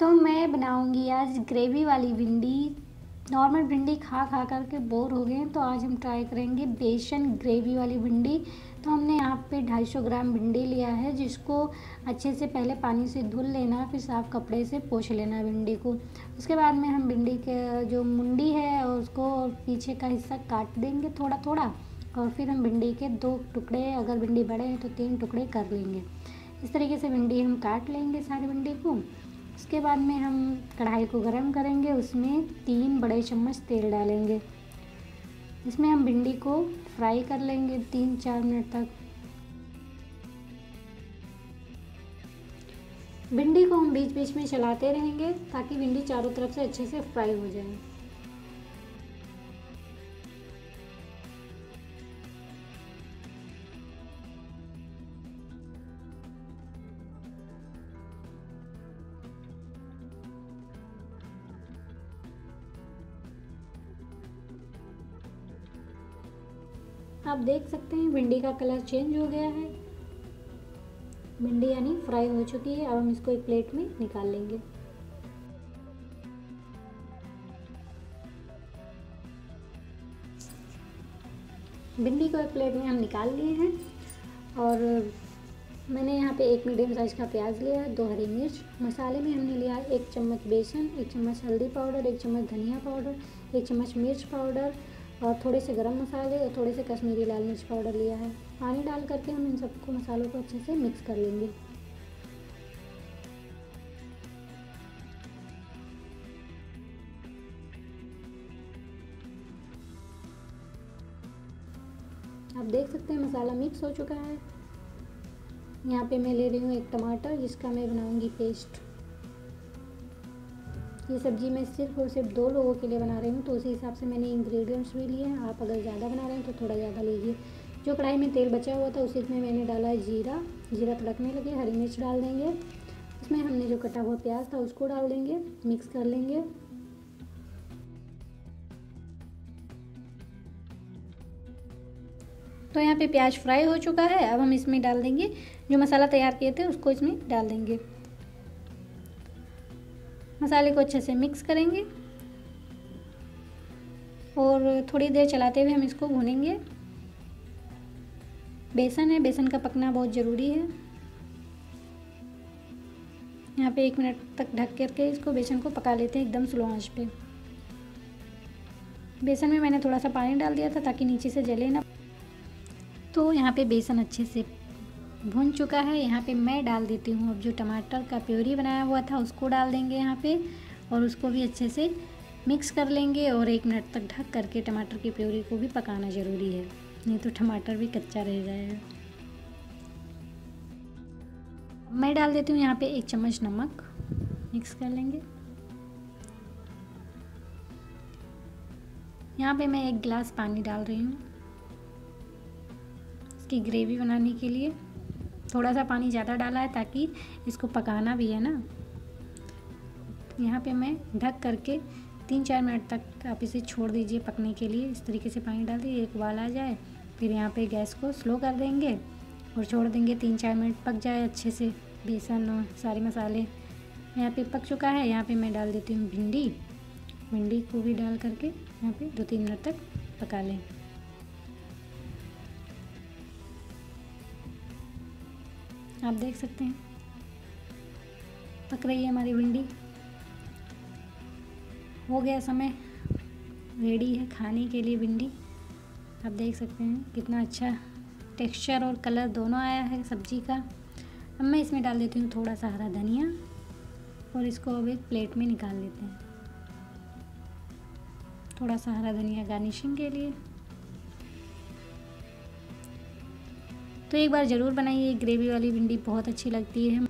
तो मैं बनाऊँगी आज ग्रेवी वाली भिंडी। नॉर्मल भिंडी खा खा करके बोर हो गए हैं तो आज हम ट्राई करेंगे बेसन ग्रेवी वाली भिंडी। तो हमने यहाँ पे 250 ग्राम भिंडी लिया है, जिसको अच्छे से पहले पानी से धुल लेना, फिर साफ़ कपड़े से पोछ लेना भिंडी को। उसके बाद में हम भिंडी के जो मुंडी है, उसको पीछे का हिस्सा काट देंगे थोड़ा थोड़ा और फिर हम भिंडी के दो टुकड़े, अगर भिंडी बड़े हैं तो तीन टुकड़े कर लेंगे। इस तरीके से भिंडी हम काट लेंगे सारी भिंडी को। उसके बाद में हम कढ़ाई को गर्म करेंगे, उसमें तीन बड़े चम्मच तेल डालेंगे। इसमें हम भिंडी को फ्राई कर लेंगे तीन चार मिनट तक। भिंडी को हम बीच बीच में चलाते रहेंगे ताकि भिंडी चारों तरफ़ से अच्छे से फ्राई हो जाए। आप देख सकते हैं, भिंडी का कलर चेंज हो गया है। भिंडी यानी फ्राई हो चुकी है, अब हम इसको एक प्लेट में निकाल लेंगे। भिंडी को एक प्लेट में हम निकाल लिए हैं, और मैंने यहाँ पे एक मीडियम साइज़ का प्याज लिया है, दो हरी मिर्च। मसाले में हमने लिया एक चम्मच बेसन, एक चम्मच हल्दी पाउडर, एक चम्मच धनिया पाउडर, एक चम्मच मिर्च पाउडर और थोड़े से गरम मसाले और थोड़े से कश्मीरी लाल मिर्च पाउडर लिया है। पानी डाल करके हम इन सबको मसालों को अच्छे से मिक्स कर लेंगे। आप देख सकते हैं मसाला मिक्स हो चुका है। यहाँ पे मैं ले रही हूँ एक टमाटर, जिसका मैं बनाऊँगी पेस्ट ये सब्ज़ी मैं सिर्फ़ और सिर्फ़ दो लोगों के लिए बना रही हूँ तो उसी हिसाब से मैंने इंग्रेडिएंट्स भी लिए हैं। आप अगर ज़्यादा बना रहे हैं तो थोड़ा ज़्यादा लीजिए। जो कढ़ाई में तेल बचा हुआ था, उसी में मैंने डाला है जीरा। जीरा तड़कने लगे, हरी मिर्च डाल देंगे। उसमें हमने जो कटा हुआ प्याज था, उसको डाल देंगे मिक्स कर लेंगे। तो यहाँ पे प्याज फ्राई हो चुका है। अब हम इसमें डाल देंगे। जो मसाला तैयार किए थे, उसको इसमें डाल देंगे। मसाले को अच्छे से मिक्स करेंगे और थोड़ी देर चलाते हुए हम इसको भूनेंगे। बेसन है, बेसन का पकना बहुत ज़रूरी है। यहाँ पे एक मिनट तक ढक करके इसको बेसन को पका लेते हैं एकदम स्लो आँच पे। बेसन में मैंने थोड़ा सा पानी डाल दिया था ताकि नीचे से जले ना। तो यहाँ पे बेसन अच्छे से भुन चुका है। यहाँ पे मैं डाल देती हूँ। अब जो टमाटर का प्योरी बनाया हुआ था, उसको डाल देंगे यहाँ पे और उसको भी अच्छे से मिक्स कर लेंगे और एक मिनट तक ढक करके टमाटर की प्योरी को भी पकाना ज़रूरी है। नहीं तो टमाटर भी कच्चा रह जाएगा। मैं डाल देती हूँ यहाँ पे एक चम्मच नमक। मिक्स कर लेंगे। यहाँ पे मैं एक गिलास पानी डाल रही हूँ। इसकी ग्रेवी बनाने के लिए। थोड़ा सा पानी ज़्यादा डाला है ताकि इसको पकाना भी है ना। यहाँ पे मैं ढक करके तीन चार मिनट तक आप इसे छोड़ दीजिए पकने के लिए। इस तरीके से पानी डाल दीजिए, एक उबाल आ जाए, फिर यहाँ पे गैस को स्लो कर देंगे और छोड़ देंगे। तीन चार मिनट पक जाए अच्छे से, बेसन और सारे मसाले। यहाँ पे पक चुका है, यहाँ पे मैं डाल देती हूँ भिंडी। भिंडी को भी डाल करके यहाँ पे दो तीन मिनट तक पका लें। आप देख सकते हैं। पक रही है हमारी भिंडी। हो गया समय। रेडी है खाने के लिए भिंडी। आप देख सकते हैं कितना अच्छा टेक्सचर और कलर दोनों आया है सब्ज़ी का। अब मैं इसमें डाल देती हूँ थोड़ा सा हरा धनिया और इसको अब एक प्लेट में निकाल लेते हैं। थोड़ा सा हरा धनिया गार्निशिंग के लिए। तो एक बार ज़रूर बनाइए ग्रेवी वाली भिंडी बहुत अच्छी लगती है।